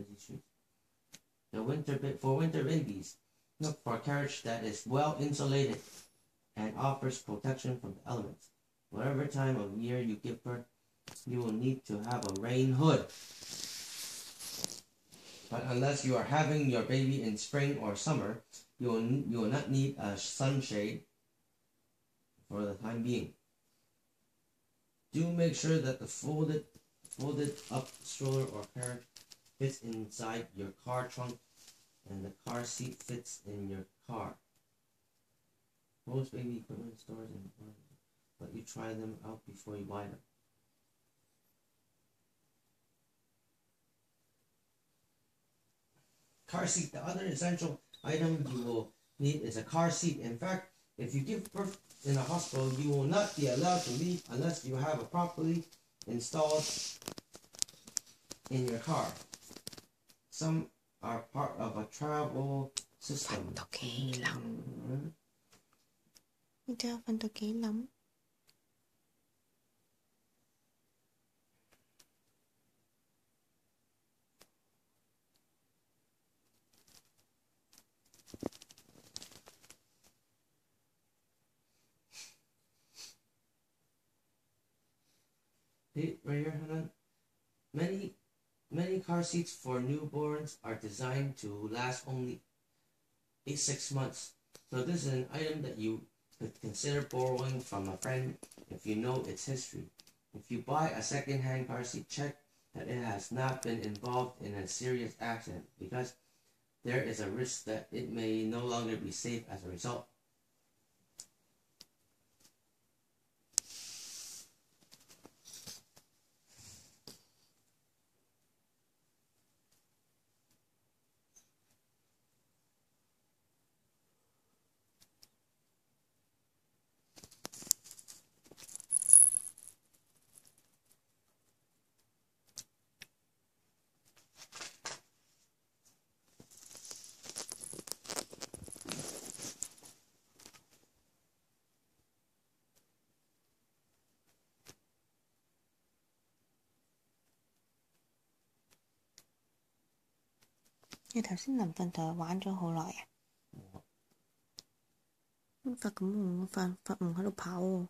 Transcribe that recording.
busy. The winter for winter babies, look for a carriage that is well insulated and offers protection from the elements. Whatever time of year you give birth, you will need to have a rain hood. But unless you are having your baby in spring or summer, you will, you will not need a sunshade for the time being. Do make sure that the folded folded up stroller or carriage fits inside your car trunk and the car seat fits in your car. Most baby equipment stores and but you try them out before you buy them. Car seat. The other essential item you will need is a car seat. In fact, if you give birth in a hospital, you will not be allowed to leave unless you have a properly installed in your car. Some are part of a travel system. Phần thật kỳ lắm. Video phần thật kỳ lắm. right here, Hanan. Many many car seats for newborns are designed to last only eight six months. So this is an item that you could consider borrowing from a friend if you know its history. If you buy a second-hand car seat, check that it has not been involved in a serious accident because there is a risk that it may no longer be safe as a result. Như thảo xin làm phần thờ quán cho hồ loại à? Phật cũng phật phật ở đâu pháo